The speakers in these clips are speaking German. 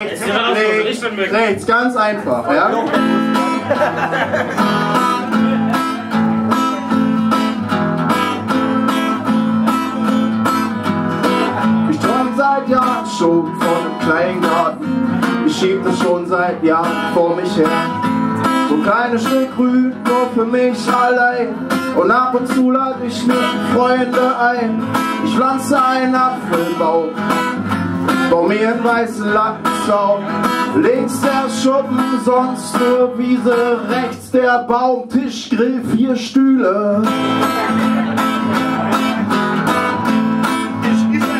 Rechts, rechts, ganz einfach, ja? Ich träum seit Jahren schon von einem kleinen Garten. Ich schieb das schon seit Jahren vor mich her. So ein kleines Stück Grün, nur für mich allein. Und ab und zu lade ich mir Freunde ein. Ich pflanze einen Apfelbaum Bau mir einen weißen Lattenzaun, links der Schuppen, sonst nur Wiese, rechts der Baum, Tisch, Grill, vier Stühle.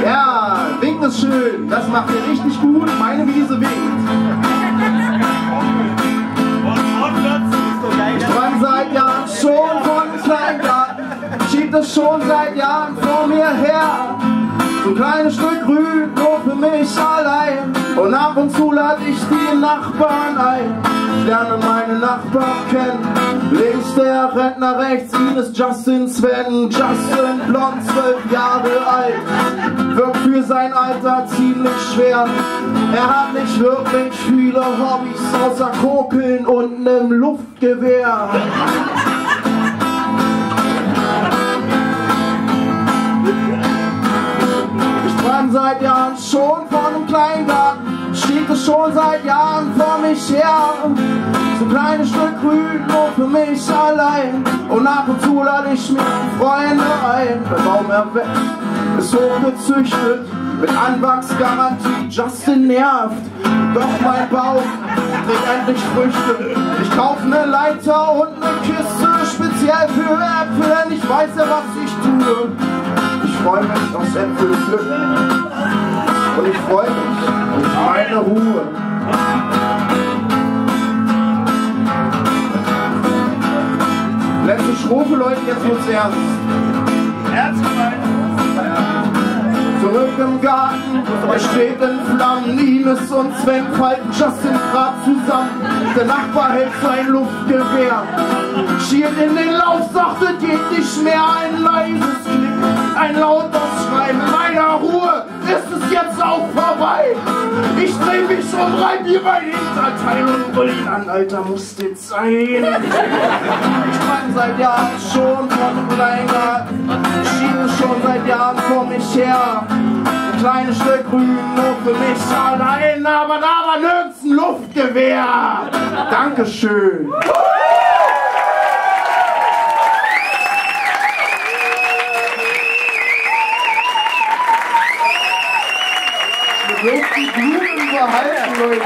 Ja, winken ist schön, das macht ihr richtig gut, meine Wiese winkt. Ich träum seit Jahren schon von Kleingarten, schiebt es schon seit Jahren vor mir her. So ein kleines Stück Grün, nur für mich allein. Und ab und zu lade ich die Nachbarn ein. Lerne meine Nachbarn kennen. Links der Rentner, rechts ihn ist Justin Sven. Justin, blond, zwölf Jahre alt. Wirkt für sein Alter ziemlich schwer. Er hat nicht wirklich viele Hobbys, außer Kokeln und nem Luftgewehr. Träum seit Jahren schon von einem Kleingarten, schiebt es schon seit Jahren vor mich her. So ein kleines Stück Grün nur für mich allein. Und ab und zu lade ich mir Freunde ein. Der Baum erweckt, ist hochgezüchtet, mit Anwachsgarantie, Justin nervt. Doch mein Baum trägt endlich Früchte. Ich kaufe eine Leiter und eine Kiste, speziell für Äpfel, denn ich weiß ja, was ich tue. Ich freue mich aufs Äpfelglück und ich freue mich auf meine Ruhe. Letzte Strophe, Leute, jetzt wird's ernst. Ernst Zurück im Garten, er steht in Flammen, Nines und Sven falten Justin grad zusammen. Der Nachbar hält sein Luftgewehr, schiert in den Lauf, sagt, es geht nicht mehr, ein leises Klick, ein lautes Schreien. In meiner Ruhe ist es jetzt auch vorbei. Ich dreh mich um, rein wie mein Hinterteil und brüll ihn an, Alter, muss das sein. Ich fang seit Jahren schon von Kleingarten, schiebe schon seit Jahren vor mich her. Ein kleines Stück Grün nur für mich allein, aber da war nirgends ein Luftgewehr. Dankeschön. Die Blumen behalten, Leute.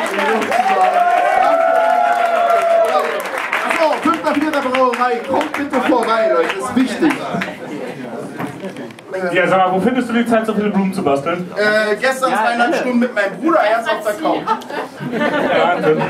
Achso, 5.4. Brauerei. Kommt bitte vorbei, Leute. Das ist wichtig. Ja, sag mal, wo findest du die Zeit, so viele Blumen zu basteln? Äh, gestern zweieinhalb Stunden mit meinem Bruder erst auf der Couch. Wahnsinn.